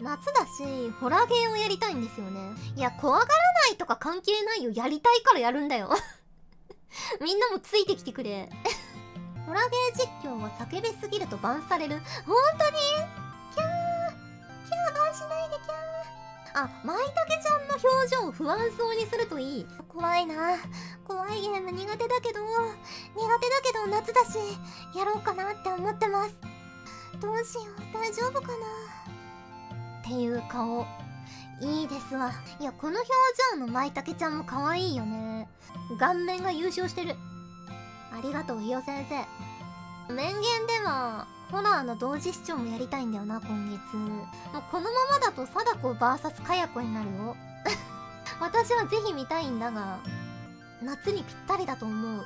夏だし、ホラーゲーをやりたいんですよね。いや、怖がらないとか関係ないよ。やりたいからやるんだよ。みんなもついてきてくれ。ホラゲー実況は叫びすぎるとバンされる。本当に？キャーキャーバンしないでキャーあ、まいたけちゃんの表情を不安そうにするといい。怖いな。怖いゲーム苦手だけど、苦手だけど夏だし、やろうかなって思ってます。どうしよう、大丈夫かな？っていう顔。いいですわ。いや、この表情のまいたけちゃんも可愛いよね。顔面が優勝してる。ありがとう、ひよ先生。面言では、ホラーの同時視聴もやりたいんだよな、今月。もうこのままだと貞子 VS かや子になるよ。私はぜひ見たいんだが、夏にぴったりだと思う。